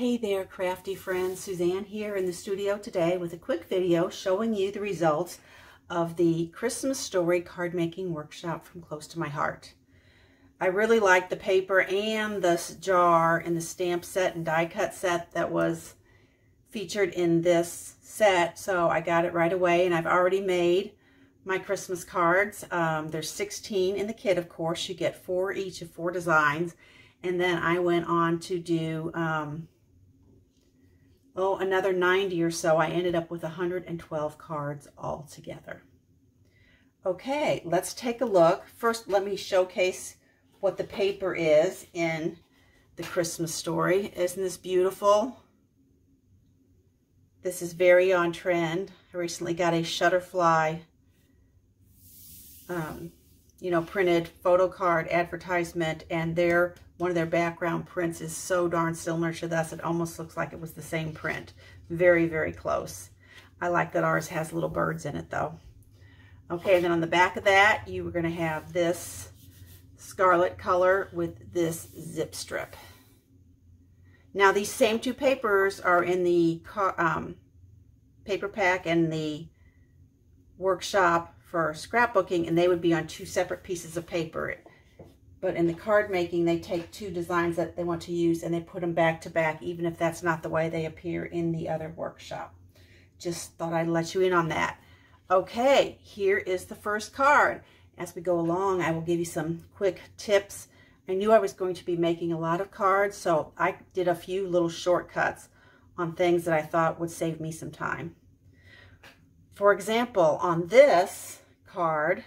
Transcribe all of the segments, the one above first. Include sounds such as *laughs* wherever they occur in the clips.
Hey there crafty friends, Susanne here in the studio today with a quick video showing you the results of the Christmas Story card making workshop from Close to My Heart. I really like the paper and the jar and the stamp set and die cut set that was featured in this set so I got it right away and I've already made my Christmas cards. Um, there's 16 in the kit of course, you get four each of four designs and then I went on to do um, oh, another 90 or so, I ended up with 112 cards altogether. Okay, let's take a look. First, let me showcase what the paper is in the Christmas story. Isn't this beautiful? This is very on trend. I recently got a Shutterfly, um, you know, printed photo card advertisement, and their one of their background prints is so darn similar to this. It almost looks like it was the same print. Very, very close. I like that ours has little birds in it, though. Okay, and then on the back of that, you were going to have this scarlet color with this zip strip. Now, these same two papers are in the um, paper pack and the workshop for scrapbooking, and they would be on two separate pieces of paper. But in the card making, they take two designs that they want to use and they put them back to back, even if that's not the way they appear in the other workshop. Just thought I'd let you in on that. Okay, here is the first card. As we go along, I will give you some quick tips. I knew I was going to be making a lot of cards, so I did a few little shortcuts on things that I thought would save me some time. For example, on this card,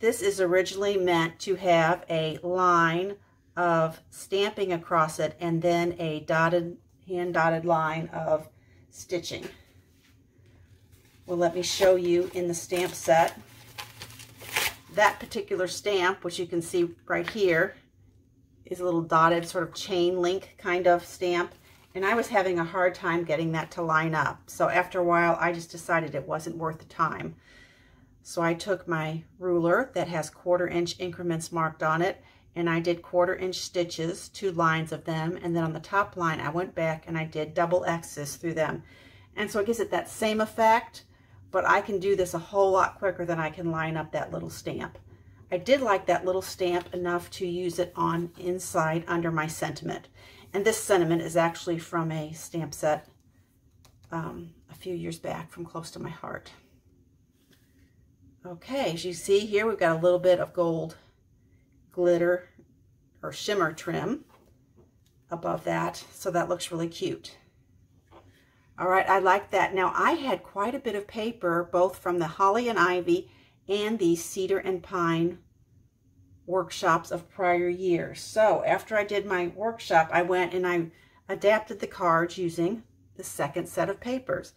this is originally meant to have a line of stamping across it and then a dotted, hand-dotted line of stitching. Well, let me show you in the stamp set. That particular stamp, which you can see right here, is a little dotted sort of chain link kind of stamp. And I was having a hard time getting that to line up. So after a while, I just decided it wasn't worth the time. So I took my ruler that has quarter inch increments marked on it and I did quarter inch stitches, two lines of them, and then on the top line I went back and I did double X's through them. And so it gives it that same effect, but I can do this a whole lot quicker than I can line up that little stamp. I did like that little stamp enough to use it on inside under my sentiment. And this sentiment is actually from a stamp set um, a few years back from Close to My Heart. Okay, as you see here, we've got a little bit of gold glitter or shimmer trim above that, so that looks really cute. All right, I like that. Now, I had quite a bit of paper, both from the Holly and Ivy and the Cedar and Pine workshops of prior years. So after I did my workshop, I went and I adapted the cards using the second set of papers.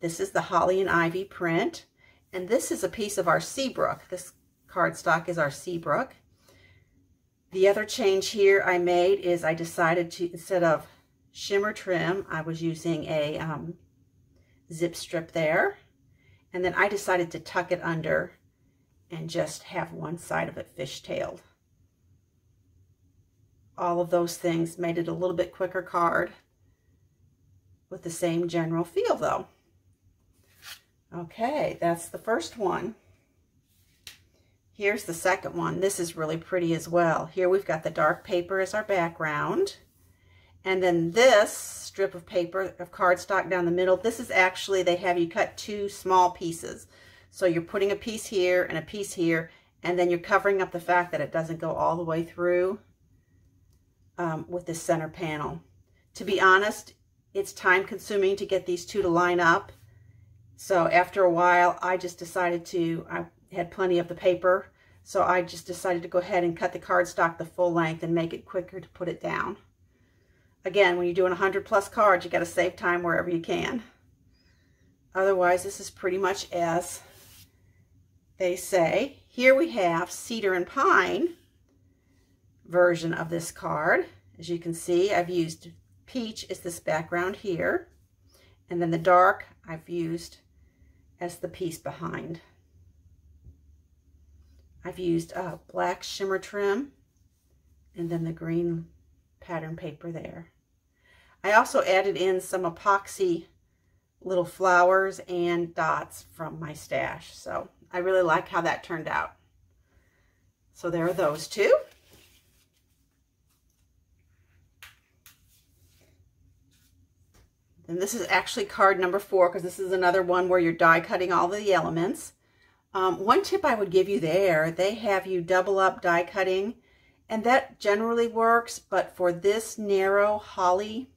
This is the Holly and Ivy print. And this is a piece of our Seabrook. This cardstock is our Seabrook. The other change here I made is I decided to, instead of shimmer trim, I was using a um, zip strip there. And then I decided to tuck it under and just have one side of it fishtailed. All of those things made it a little bit quicker card with the same general feel though. Okay, that's the first one. Here's the second one. This is really pretty as well. Here we've got the dark paper as our background. And then this strip of paper of cardstock down the middle, this is actually, they have you cut two small pieces. So you're putting a piece here and a piece here, and then you're covering up the fact that it doesn't go all the way through um, with this center panel. To be honest, it's time consuming to get these two to line up. So after a while, I just decided to, I had plenty of the paper, so I just decided to go ahead and cut the cardstock the full length and make it quicker to put it down. Again, when you're doing 100 plus cards, you got to save time wherever you can. Otherwise, this is pretty much as they say. Here we have cedar and pine version of this card. As you can see, I've used peach is this background here. And then the dark I've used as the piece behind. I've used a black shimmer trim and then the green pattern paper there. I also added in some epoxy little flowers and dots from my stash. So I really like how that turned out. So there are those two. And this is actually card number four because this is another one where you're die cutting all of the elements. Um, one tip I would give you there, they have you double up die cutting and that generally works, but for this narrow holly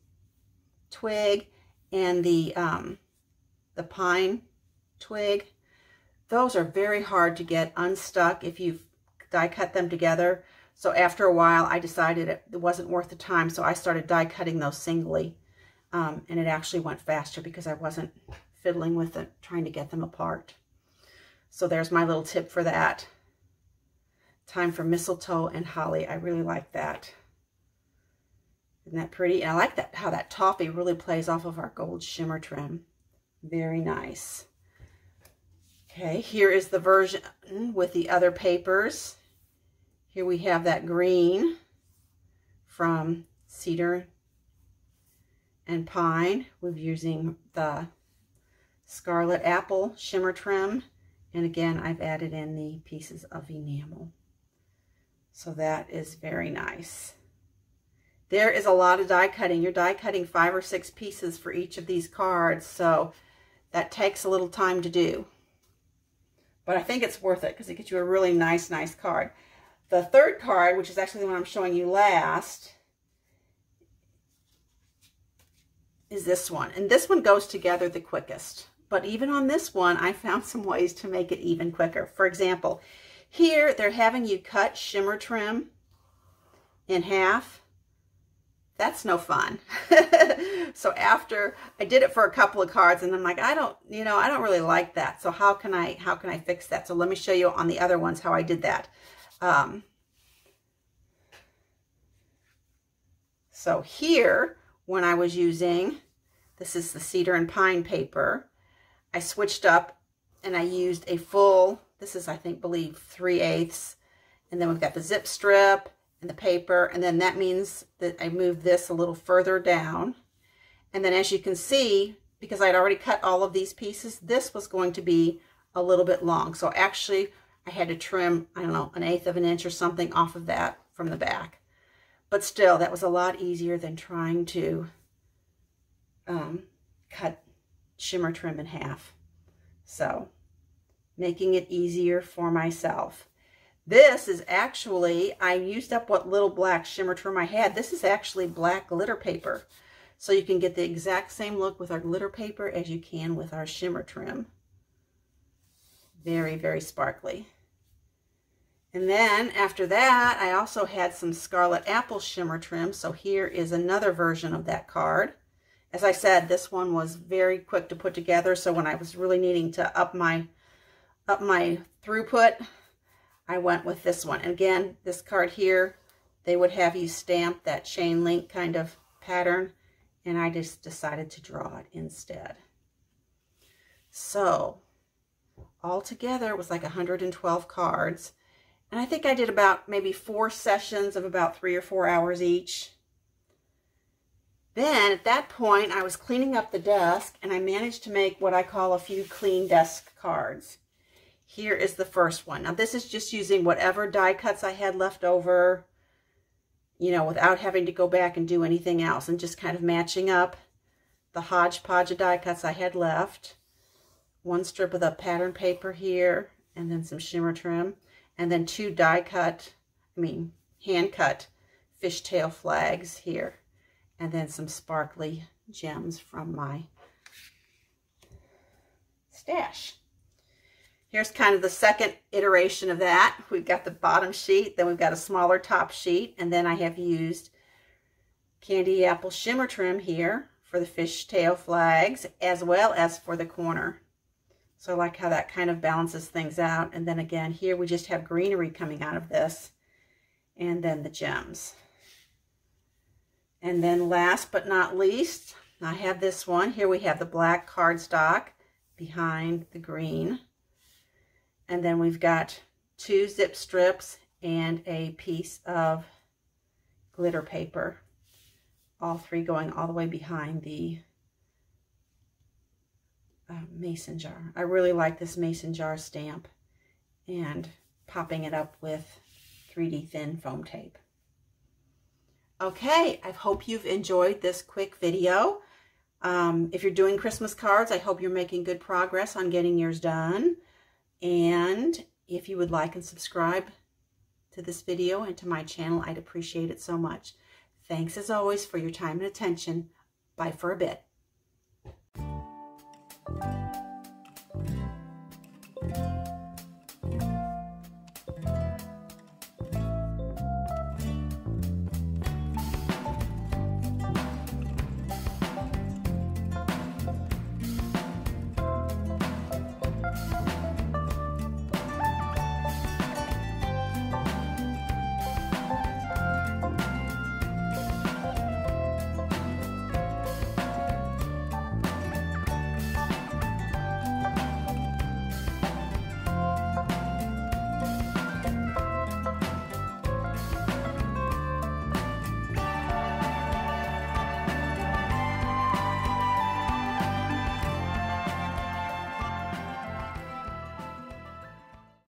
twig and the, um, the pine twig, those are very hard to get unstuck if you die cut them together. So after a while, I decided it wasn't worth the time, so I started die cutting those singly. Um, and it actually went faster because I wasn't fiddling with it, trying to get them apart. So there's my little tip for that. Time for mistletoe and holly. I really like that. Isn't that pretty? And I like that how that toffee really plays off of our gold shimmer trim. Very nice. Okay, here is the version with the other papers. Here we have that green from Cedar and Pine. We're using the Scarlet Apple Shimmer Trim. And again, I've added in the pieces of enamel. So that is very nice. There is a lot of die cutting. You're die cutting five or six pieces for each of these cards. So that takes a little time to do. But I think it's worth it because it gets you a really nice, nice card. The third card, which is actually the one I'm showing you last, is this one. And this one goes together the quickest. But even on this one, I found some ways to make it even quicker. For example, here they're having you cut shimmer trim in half. That's no fun. *laughs* so after I did it for a couple of cards and I'm like, I don't, you know, I don't really like that. So how can I, how can I fix that? So let me show you on the other ones how I did that. Um, so here, when I was using, this is the cedar and pine paper, I switched up and I used a full, this is, I think, believe three eighths. And then we've got the zip strip and the paper. And then that means that I moved this a little further down. And then as you can see, because I'd already cut all of these pieces, this was going to be a little bit long. So actually I had to trim, I don't know, an eighth of an inch or something off of that from the back. But still, that was a lot easier than trying to um, cut shimmer trim in half. So making it easier for myself. This is actually, I used up what little black shimmer trim I had. This is actually black glitter paper. So you can get the exact same look with our glitter paper as you can with our shimmer trim. Very, very sparkly. And then after that, I also had some Scarlet Apple Shimmer Trim. So here is another version of that card. As I said, this one was very quick to put together. So when I was really needing to up my, up my throughput, I went with this one. And again, this card here, they would have you stamp that chain link kind of pattern. And I just decided to draw it instead. So altogether it was like 112 cards. And I think I did about maybe four sessions of about three or four hours each. Then at that point, I was cleaning up the desk and I managed to make what I call a few clean desk cards. Here is the first one. Now this is just using whatever die cuts I had left over, you know, without having to go back and do anything else and just kind of matching up the hodgepodge of die cuts I had left. One strip of the pattern paper here and then some shimmer trim and then two die cut, I mean hand cut fishtail flags here and then some sparkly gems from my stash. Here's kind of the second iteration of that. We've got the bottom sheet, then we've got a smaller top sheet, and then I have used candy apple shimmer trim here for the fishtail flags, as well as for the corner. So I like how that kind of balances things out. And then again, here we just have greenery coming out of this. and then the gems. And then last but not least, I have this one. Here we have the black cardstock behind the green. And then we've got two zip strips and a piece of glitter paper. All three going all the way behind the uh, mason jar. I really like this mason jar stamp and popping it up with 3D thin foam tape. Okay, I hope you've enjoyed this quick video. Um, if you're doing Christmas cards, I hope you're making good progress on getting yours done. And if you would like and subscribe to this video and to my channel, I'd appreciate it so much. Thanks as always for your time and attention. Bye for a bit. Thank